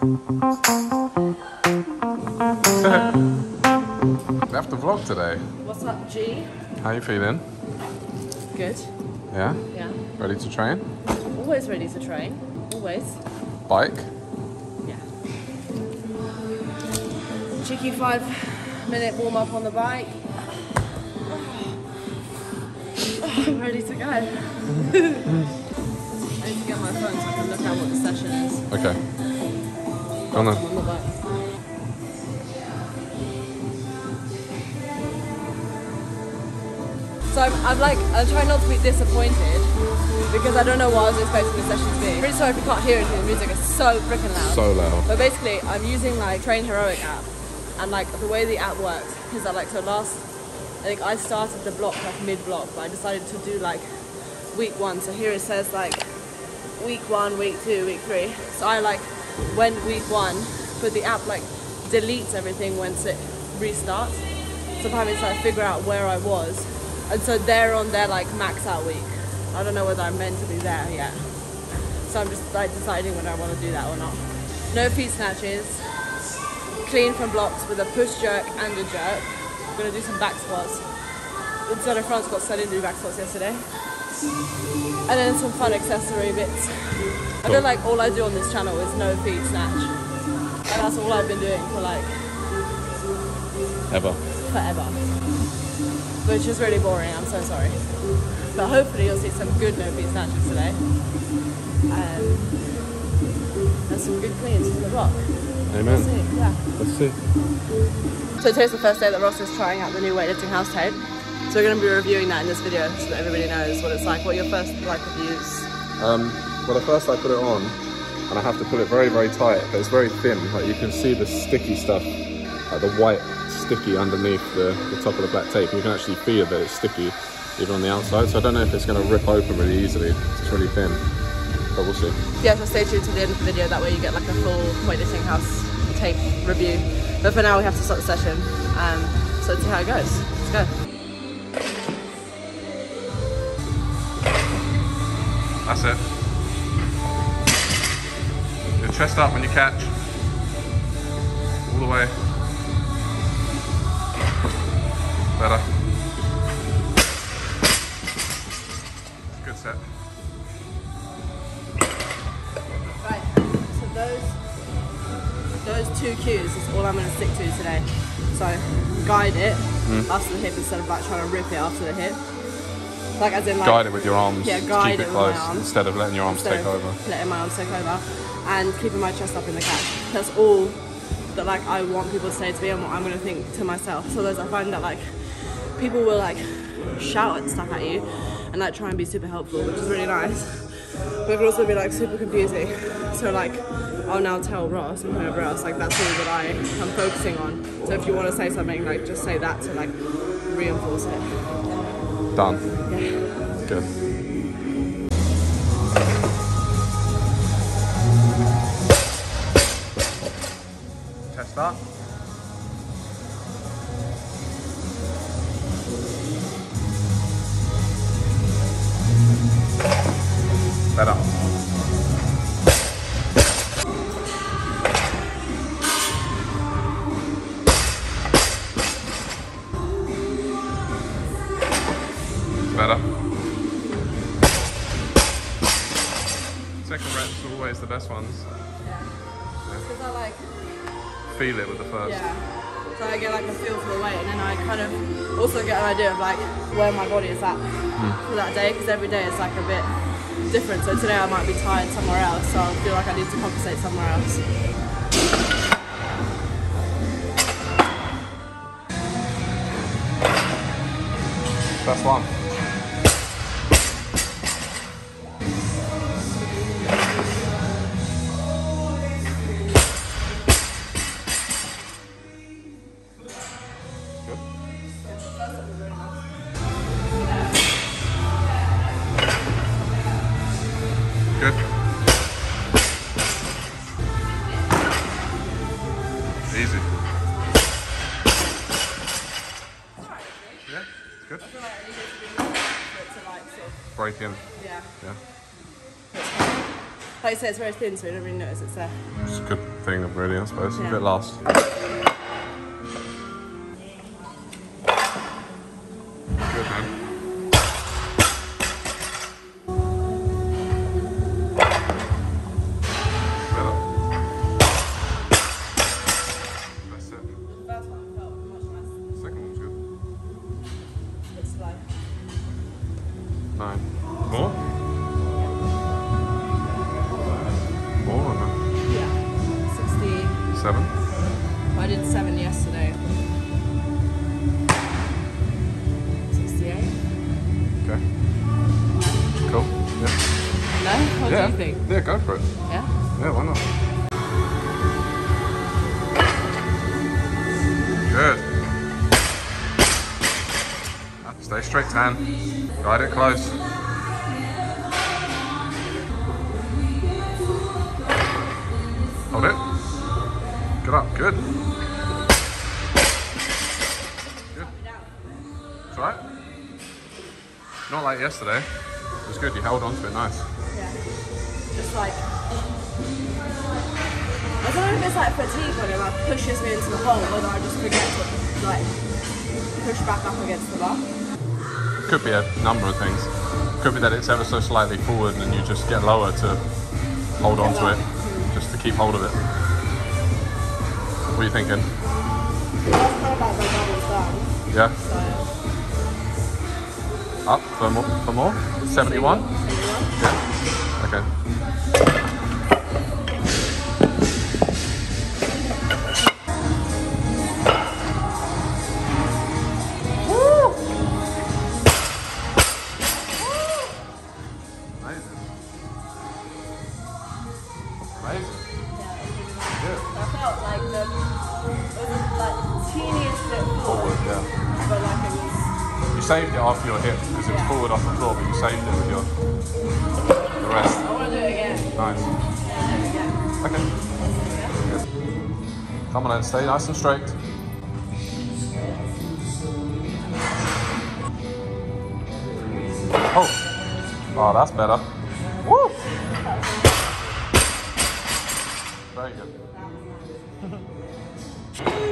we have to vlog today. What's up, G? How you feeling? Good. Yeah? Yeah. Ready to train? Always ready to train. Always. Bike? Yeah. Cheeky five minute warm up on the bike. Oh, I'm ready to go. I need to get my phone so I can look at what the session is. Okay. Go on then. I'm on the bike. So I'm, I'm like, I'm trying not to be disappointed because I don't know what I was expecting the session to be. Pretty sorry if you can't hear anything, the music is so freaking loud. So loud. But basically, I'm using like TrainHeroic app, and like the way the app works is that like so last, I think I started the block like mid block, but I decided to do like week one. So here it says like week one, week two, week three. So I like went week one, but the app like deletes everything once it restarts. So having to like figure out where I was, and so they're on their like max out week. I don't know whether I'm meant to be there yet. So I'm just like deciding whether I want to do that or not. No feet snatches. Clean from blocks with a push jerk and a jerk. I'm gonna do some back squats. Inside of front squats, so I didn't do back squats yesterday. And then some fun accessory bits. I feel like all I do on this channel is no feet snatch. And that's all I've been doing for like Ever. forever. Which is really boring, I'm so sorry. But hopefully you'll see some good no feet snatches today. Um, and some good cleans from the block. Amen. Let's see, yeah. Let's see. So today's the first day that Ross is trying out the new weightlifting house tape. We're going to be reviewing that in this video so that everybody knows what it's like. What are your first like reviews? Um, well, at first I put it on, and I have to put it very, very tight, but it's very thin. Like you can see the sticky stuff, like the white sticky underneath the, the top of the black tape. You can actually feel that it's sticky even on the outside. So I don't know if it's going to rip open really easily. It's really thin, but we'll see. Yeah, so stay tuned to the end of the video. That way you get like a full weightlifting house tape review. But for now we have to start the session. Um, so let's see how it goes. Let's go. That's it. Your chest up when you catch. All the way. Better. Good set. Right. So those those two cues is all I'm going to stick to today. So guide it hmm. after the hip instead of like trying to rip it after the hip. Like as in like Guide it with your arms. Yeah, guide keep it it with my close arms. instead of letting your arms instead take over. letting my arms take over and keeping my chest up in the catch. That's all that like I want people to say to me and what I'm gonna think to myself. So those I find that like people will like shout and stuff at you and like try and be super helpful, which is really nice. But it can also be like super confusing. So like I'll now tell Ross and whoever else like that's all that I am focusing on. So if you want to say something, like just say that to like reinforce it. Done. Yeah. Good. Test that. The best ones. Because I like Feel it with the first. Yeah. So I get like a feel for the weight, and then I kind of also get an idea of like where my body is at for that day, because every day is like a bit different. So today I might be tired somewhere else, so I feel like I need to compensate somewhere else. Best one. Like sort of, Break in. yeah. Yeah. Like I say, it's very thin, so you don't really notice it's there. It's a good thing, really, I suppose. Yeah. A bit lost. It. Yeah? Yeah, why not? Good. Stay straight, Tan. Guide it close. Hold it. Get up. Good. Good. It's alright. Not like yesterday. It was good. You held on to it nice. Just like. I don't know if it's like fatigue it like pushes me into the hole, whether I just forget to like push back up against the bar. Could be a number of things. Could be that it's ever so slightly forward and you just get lower to hold on to it, just to keep hold of it. What are you thinking? Yeah? Up for more? For more? 71? 71. Yeah. Okay. Woo! Amazing. Amazing. Yeah, I felt like the it was like teeniest bit forward, Forward, yeah. but like it was. You saved it off your hip because it was forward off the floor, but you saved it with your the rest. I want to do it again. Nice. Yeah, do it again. Okay. Come on then, stay nice and straight. Oh, oh, that's better. Woo! Very good.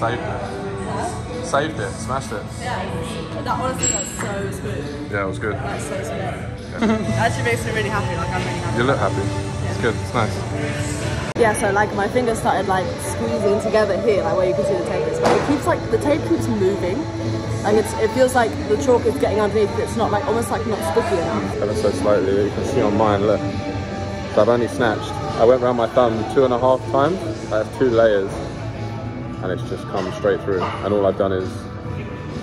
Saved it. Saved it. Smashed it. Yeah, that honestly felt so smooth. Yeah, it was good. Like so smooth. it actually makes me really happy. Like I'm really happy. You look happy. It's good. It's nice. Yeah, so like my fingers started like squeezing together here, like where you can see the tape is, but it keeps like the tape keeps moving, and it's it feels like the chalk is getting underneath. But it's not like almost like not sticky enough. ever so slightly. You can see on mine, look. So I've only snatched. I went around my thumb two and a half times. I have two layers and it's just come straight through. And all I've done is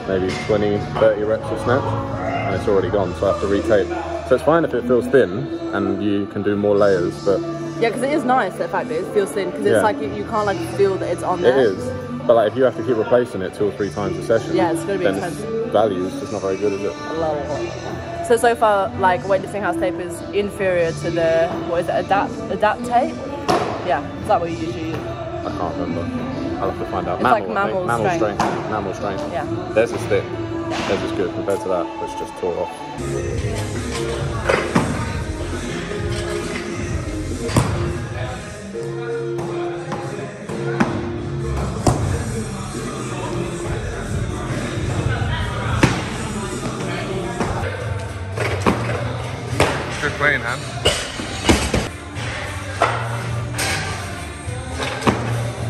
maybe 20, 30 reps of snatch and it's already gone. So I have to retape. So it's fine if it feels thin and you can do more layers, but Yeah, because it is nice the fact that it feels thin because it's Yeah. like you, you can't like feel that it's on there. there. is. But like if you have to keep replacing it two or three times a session, Yeah, it's gonna be then expensive. value is just not very good, is it? So so far, like weightlifting house tape is inferior to the what is it? Adapt adapt tape. Yeah, is that what you usually use? I can't remember. I'll have to find out. It's like I think. mammal strength. Mammal strength. Yeah. Theirs is thick. Theirs is good compared to that, which just tore off. Good clean, hand.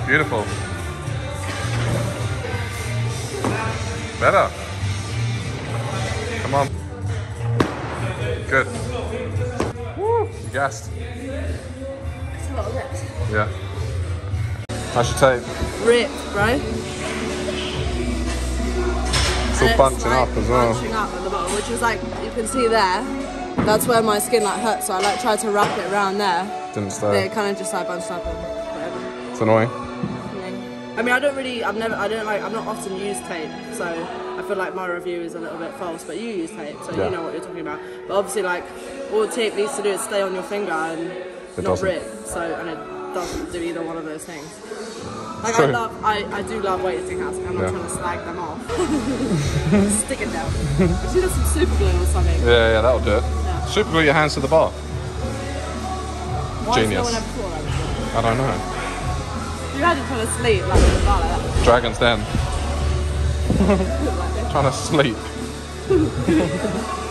Beautiful. Better. Come on. Good. Woo! You gassed. It's a lot of. Yeah. How's your tape? Ripped, bro. It's all bunching like, up as well. Bunching up at the bottom, which is like you can see there. That's where my skin like hurts, so I like tried to wrap it around there. Didn't But stay. it kind of just like bunched up and whatever. It's annoying. I mean, I don't really, I've never, I don't like, I've not often used tape, so I feel like my review is a little bit false. But you use tape, so Yeah. you know what you're talking about. But obviously, like, all the tape needs to do is stay on your finger and It not doesn't. rip. So, and it doesn't do either one of those things. Like, I love, I, I do love weightlifting house. I'm not Yeah. trying to slag them off. Stick it down. I should have some super glue or something. Yeah, yeah, that'll do it. Yeah. Super glue your hands to the bar. Why Genius. no one ever thought of that before? I don't know. You had to fall asleep like in the bar like that. Dragon's Den. Trying to sleep.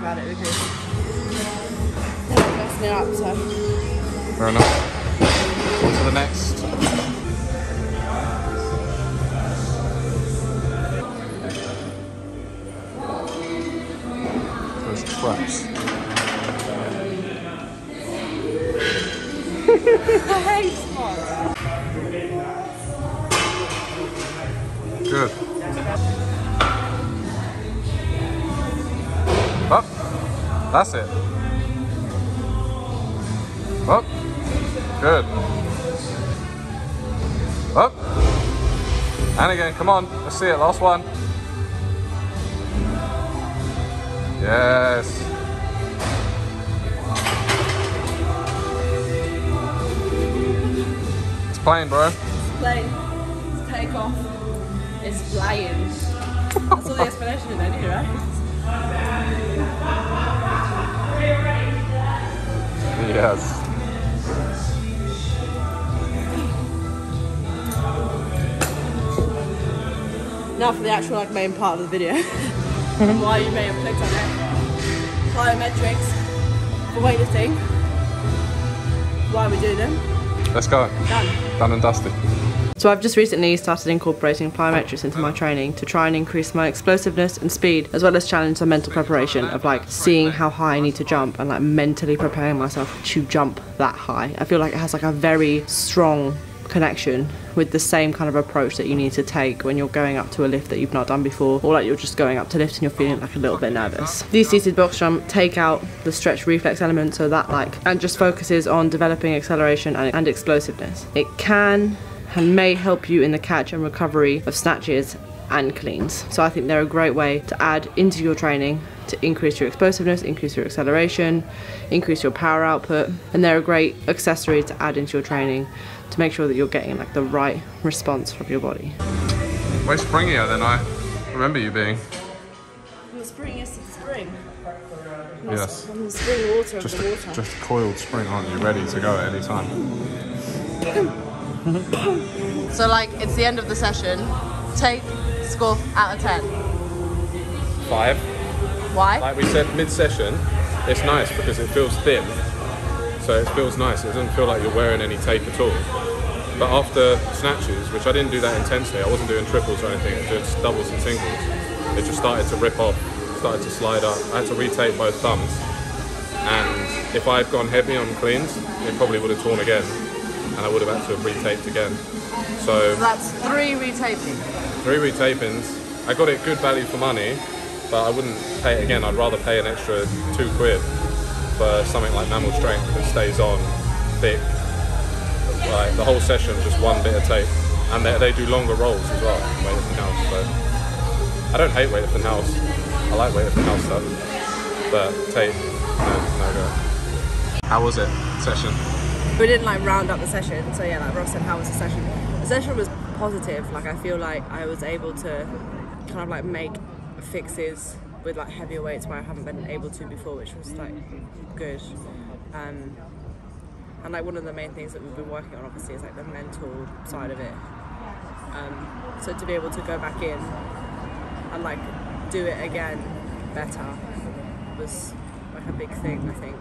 about it because up. So Fair enough. On to the next. Those traps. I hate spots. Good. That's it. Up. Good. Up. And again, come on. Let's see it. Last one. Yes. It's playing, bro. Plane. It's take off. It's flying. That's all the explanation I need, right? Yes. Now for the actual like main part of the video. Why you may have clicked on it. Plyometrics for weightlifting. Why we do them. Let's go. Done. Done and dusted. So I've just recently started incorporating plyometrics into my training to try and increase my explosiveness and speed, as well as challenge my mental preparation of like seeing how high I need to jump and like mentally preparing myself to jump that high. I feel like it has like a very strong connection with the same kind of approach that you need to take when you're going up to a lift that you've not done before or like you're just going up to lift and you're feeling like a little bit nervous. These seated box jump take out the stretch reflex element so that like and just focuses on developing acceleration and, and explosiveness. It can and may help you in the catch and recovery of snatches and cleans. So I think they're a great way to add into your training to increase your explosiveness, increase your acceleration, increase your power output, and they're a great accessory to add into your training to make sure that you're getting like the right response from your body. Way springier than I remember you being. The spring is the spring. Yes. The spring water of Just the a, water. just a coiled spring, aren't you? Ready to go at any time. So like it's the end of the session. Take score out of ten. Five. Why? Like we said mid-session, it's nice because it feels thin. So it feels nice. It doesn't feel like you're wearing any tape at all. But after snatches, which I didn't do that intensely, I wasn't doing triples or anything, just doubles and singles. It just started to rip off, started to slide up. I had to retape both thumbs. And if I had gone heavy on cleans, it probably would have torn again. And I would have had to have retaped again. So That's three retaping. three retapings. I got it good value for money, but I wouldn't pay it again. I'd rather pay an extra two quid for something like Mammal Strength that stays on thick. Like the whole session, just one bit of tape. And they, they do longer rolls as well, weightlifting house. So I don't hate Weight weightlifting house. I like Weight weightlifting house stuff. But tape, no, no go. How was it, session? We didn't like round up the session, so yeah, like Ross said, how was the session? The session was positive. Like I feel like I was able to kind of like make fixes with like heavier weights where I haven't been able to before, which was like good. Um, and like one of the main things that we've been working on, obviously, is like the mental side of it. Um, so to be able to go back in and like do it again better was like a big thing, I think.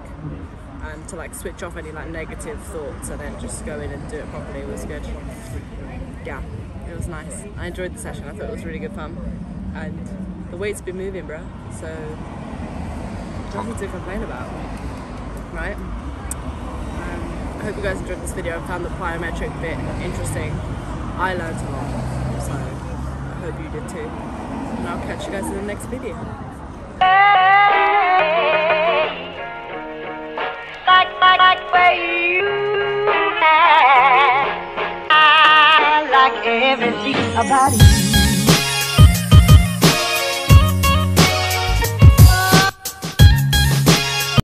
And to like switch off any like negative thoughts and then just go in and do it properly was good. Yeah, it was nice. I enjoyed the session. I thought it was really good fun, and the weight's been moving, bro. So nothing to complain about, right? Um, I hope you guys enjoyed this video I found the plyometric bit interesting. I learned a lot, so I hope you did too. And I'll catch you guys in the next video. Where you at. I like everything about you.